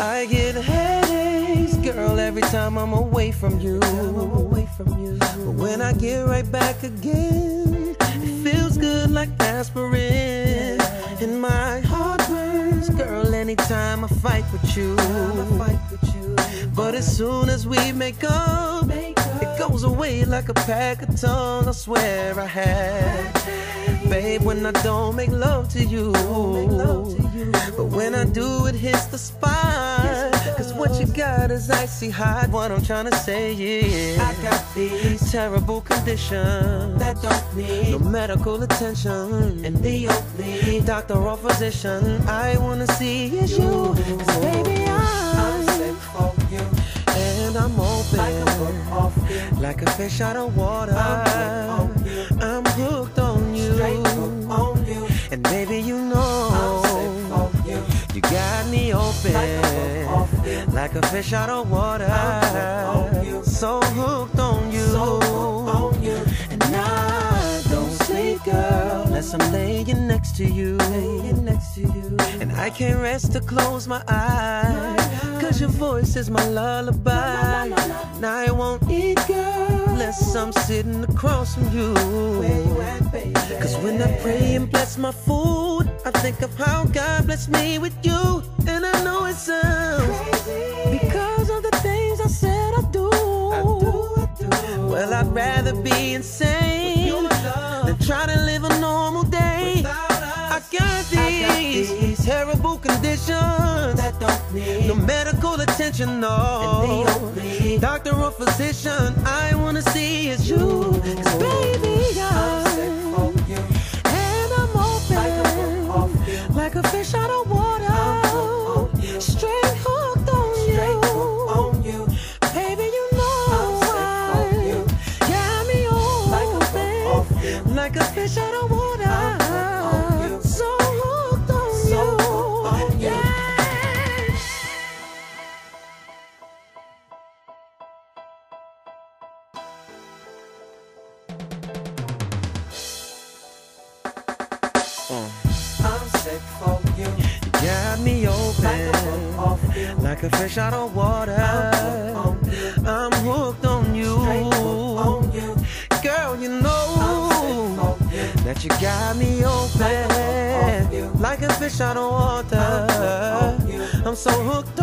I get headaches, girl, every time I'm away from you. Away from you. But when I get right back again, it feels good like aspirin. And my heart burns, girl, anytime I fight with you. But as soon as we make up, it goes away like a pack of Tums. I swear I had, babe, when I don't make love to you. But when I do, it hits the spot. Cause what you got is icy hot. What I'm trying to say is, I got these terrible conditions that don't need no medical attention. and the only Doctor or physician, I wanna see is you. Cause baby, I'm I'm sick for you and I'm like a open like a fish out of water. I'm hooked on and baby, you know you you got me open like a fish out of water. So hooked on you, and I don't sleep, girl, unless I'm laying next to you. laying next to you And I can't rest to close my eyes. Cause your voice is my lullaby. Now I won't eat, girl, unless I'm sitting across from you. When I pray and bless my food, I think of how God blessed me with you. And I know it sounds crazy because of the things I said I do. I do I do Well, I'd rather be insane you in love than try to live a normal day. without I got I got these these terrible conditions. that don't need No medical attention, no. Doctor or physician, I wanna see is you. Like a fish out of water. Like a fish out of water. I'm hooked on you Girl, you know that you got me open like a fish out of water. I'm so hooked